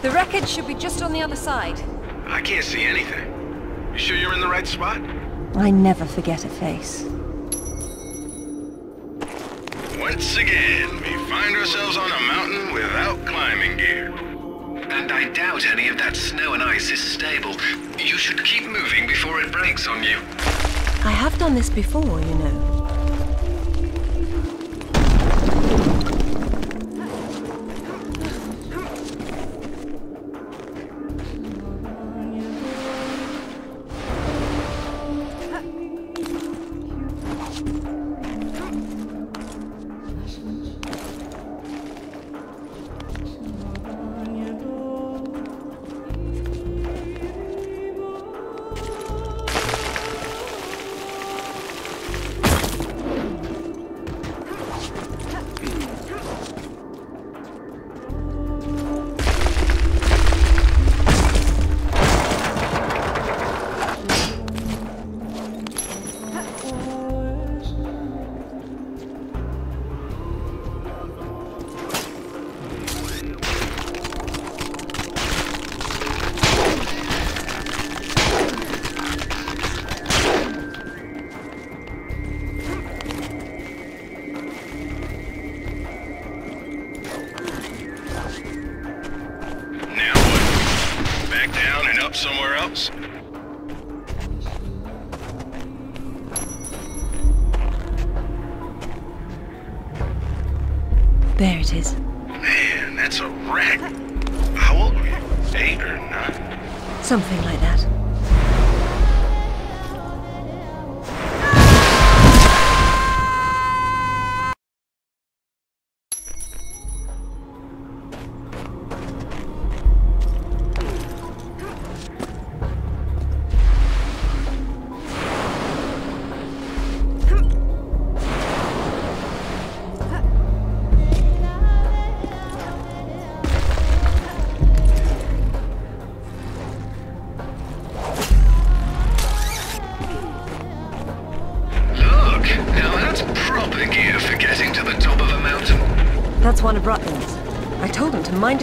The wreckage should be just on the other side. I can't see anything. You sure you're in the right spot? I never forget a face. Once again, we find ourselves on a mountain without climbing gear. And I doubt any of that snow and ice is stable. You should keep moving before it breaks on you. I have done this before, you know. Up somewhere else? There it is. Man, that's a wreck. How old were you? Eight or nine? Something like that.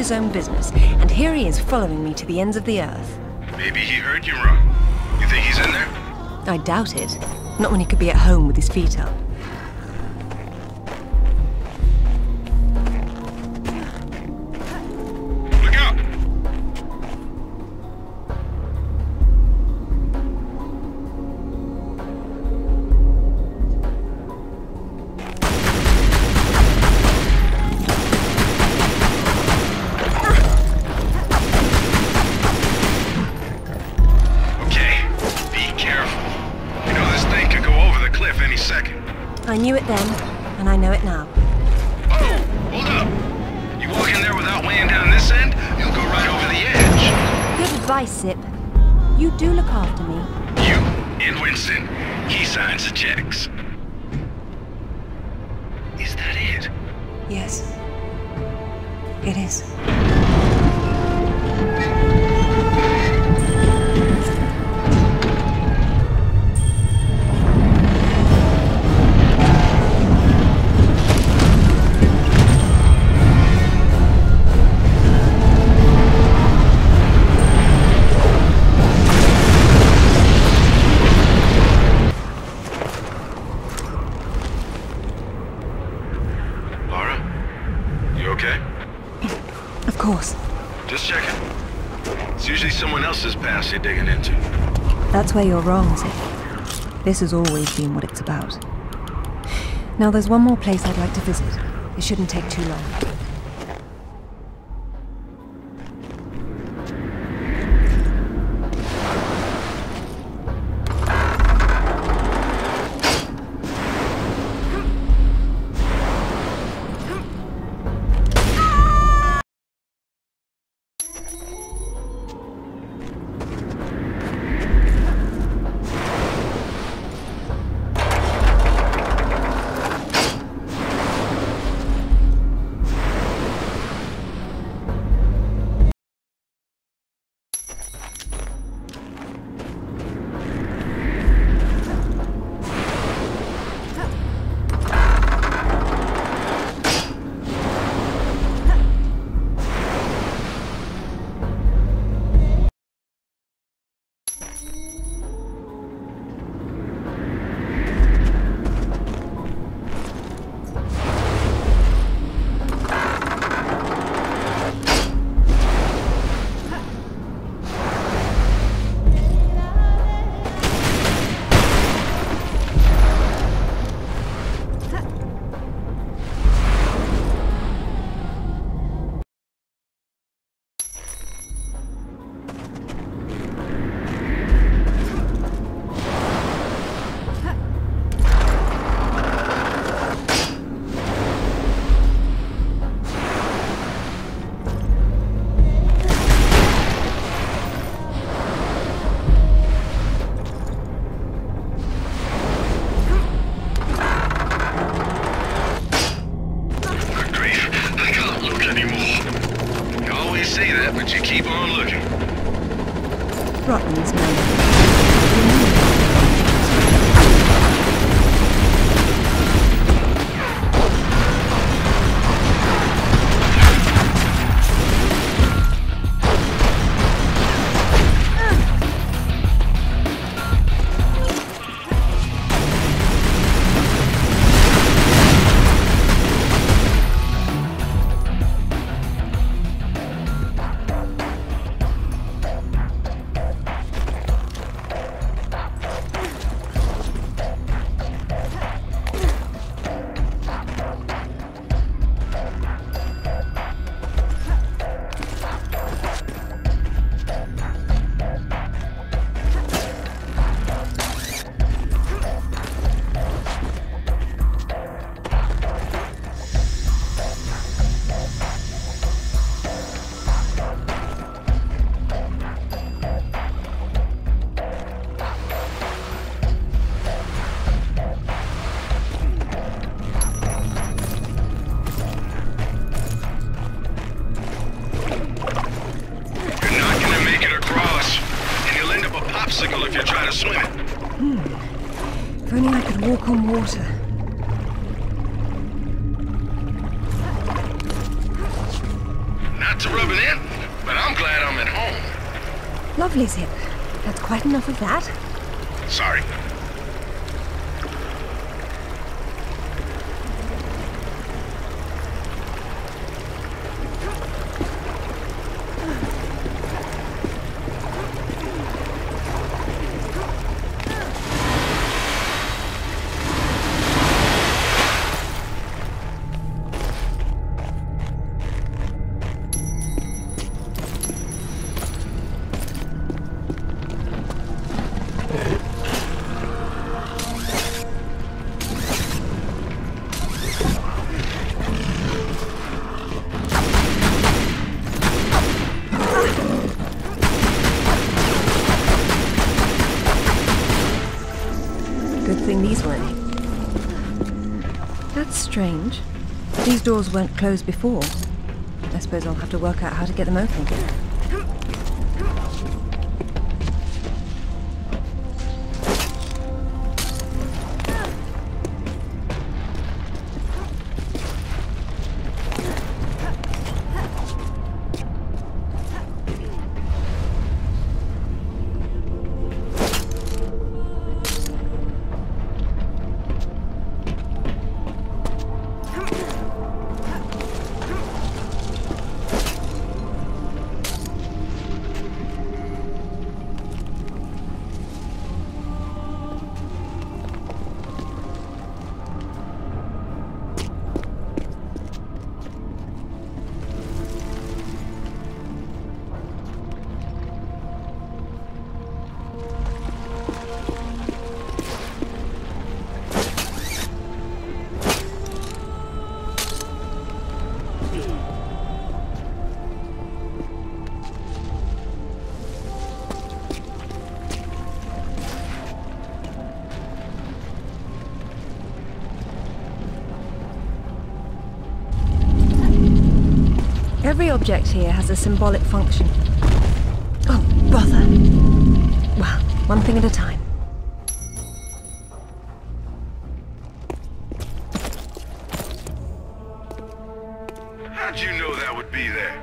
His own business, and here he is following me to the ends of the earth. Maybe he heard you wrong. You think he's in there? I doubt it. Not when he could be at home with his feet up. Knew it then, and I know it now. Oh, hold up! You walk in there without weighing down this end, you'll go right over the edge. Good advice, Zip. You do look after me. You and Winston, he signs the checks. Is that it? Yes. It is. You're wrong, Zip. This has always been what it's about. Now, there's one more place I'd like to visit. It shouldn't take too long. I could walk on water. Not to rub it in, but I'm glad I'm at home. Lovely, Zip. That's quite enough of that. Sorry. Strange. These doors weren't closed before. I suppose I'll have to work out how to get them open Every object here has a symbolic function. Oh, bother. Well, one thing at a time. How'd you know that would be there?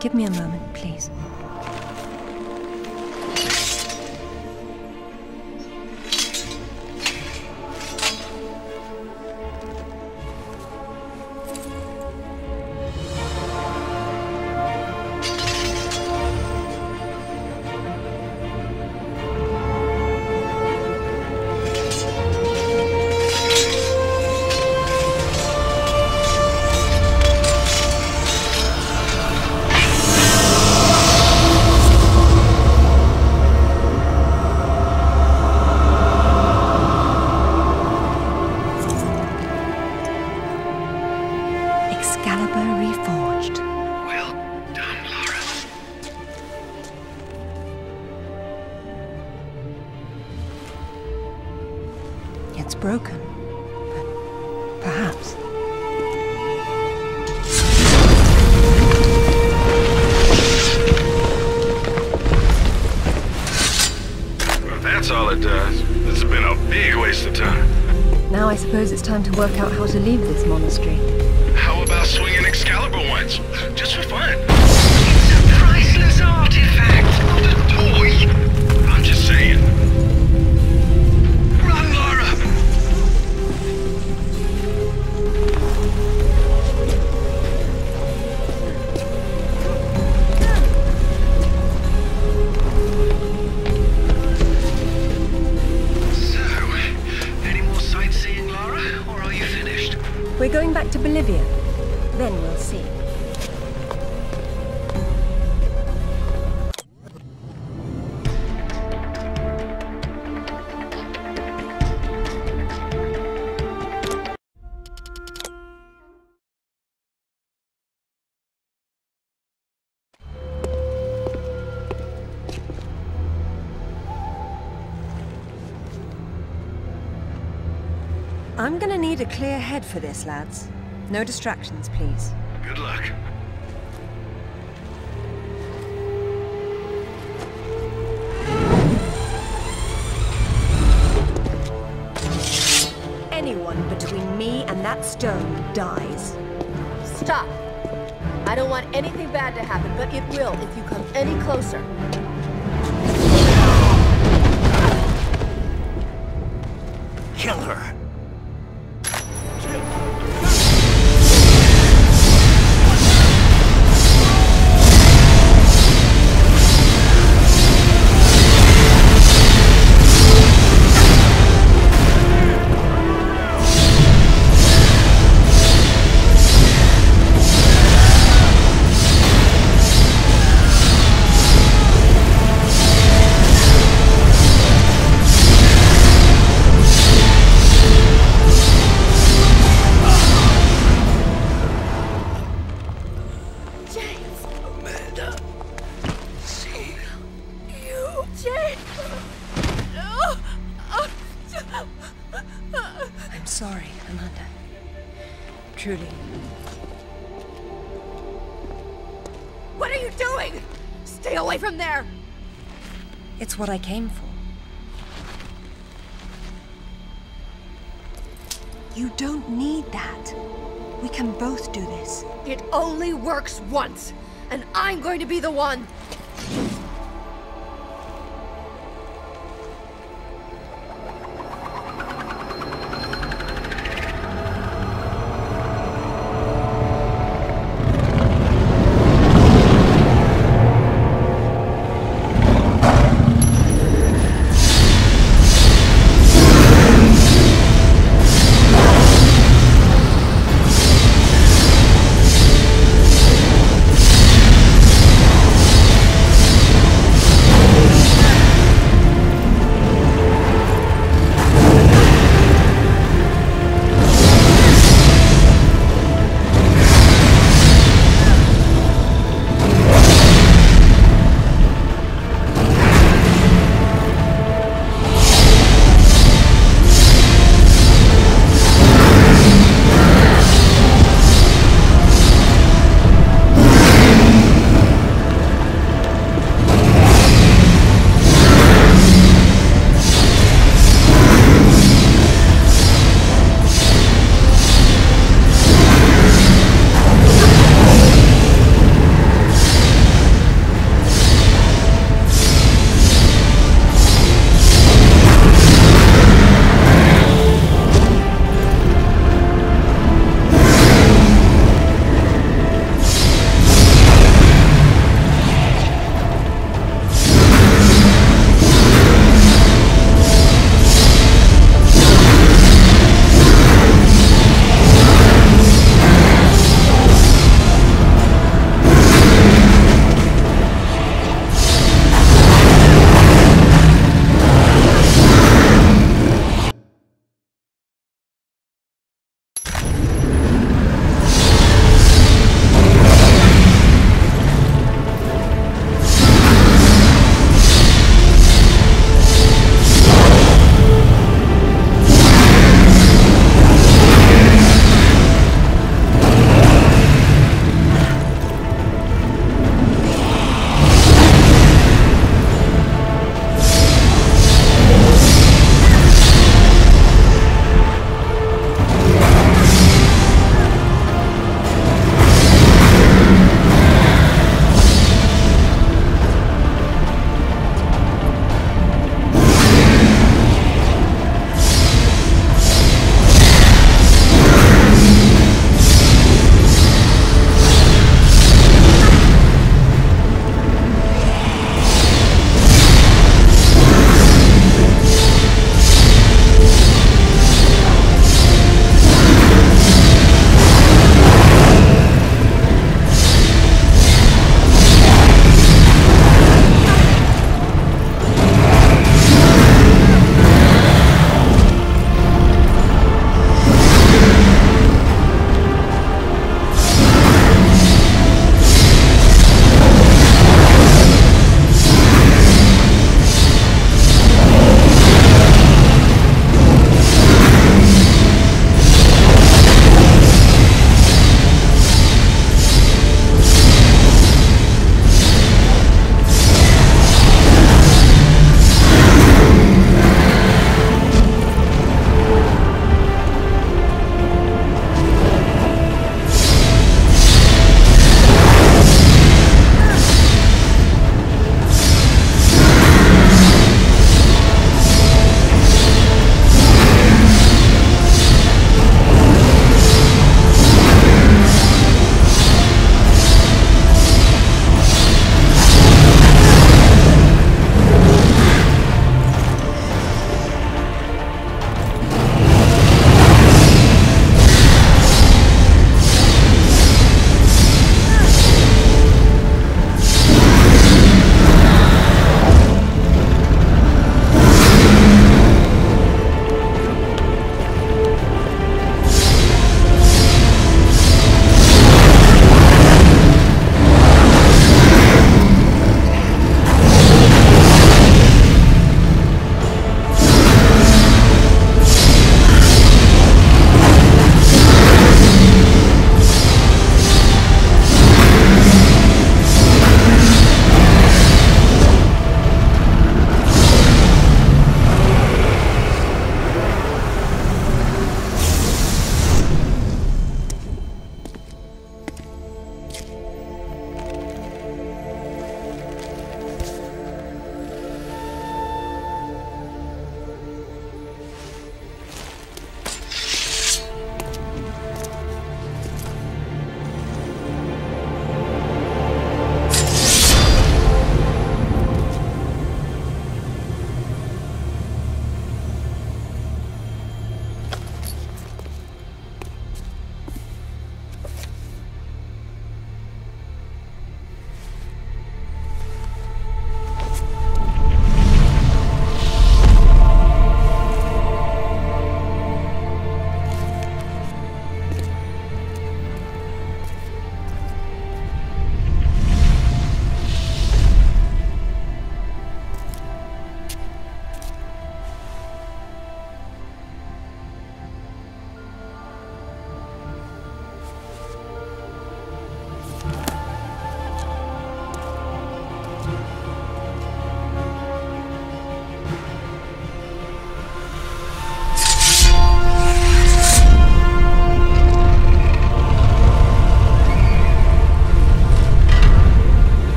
Give me a moment, please. broken. But perhaps... Well, that's all it does. This has been a big waste of time. Now I suppose it's time to work out how to leave this monastery. Need a clear head for this, lads. No distractions, please. Good luck. Anyone between me and that stone dies. Stop! I don't want anything bad to happen, but it will if you come any closer. Kill her. You don't need that. We can both do this. It only works once, and I'm going to be the one!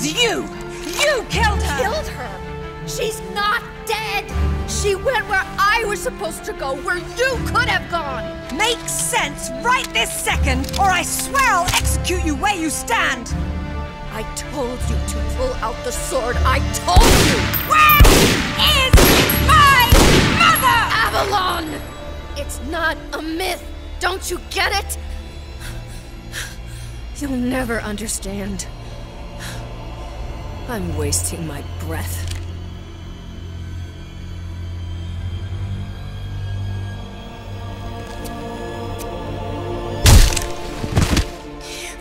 Was you! You killed her! Killed her! She's not dead! She went where I was supposed to go, where you could have gone! Makes sense right this second, or I swear I'll execute you where you stand! I told you to pull out the sword. I told you! Where is my mother? Avalon! It's not a myth. Don't you get it? You'll never understand. I'm wasting my breath.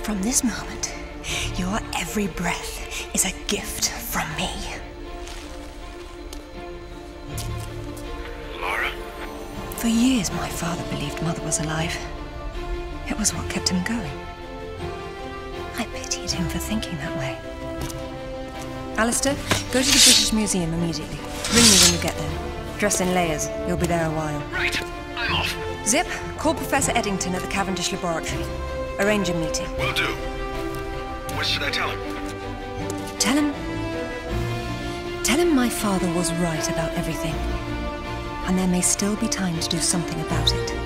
From this moment, your every breath is a gift from me. Lara? For years, my father believed Mother was alive. It was what kept him going. I pitied him for thinking that way. Alister, go to the British Museum immediately. Ring me when you get there. Dress in layers. You'll be there a while. Right. I'm off. Zip, call Professor Eddington at the Cavendish Laboratory. Arrange a meeting. Will do. What should I tell him? Tell him. Tell him my father was right about everything. And there may still be time to do something about it.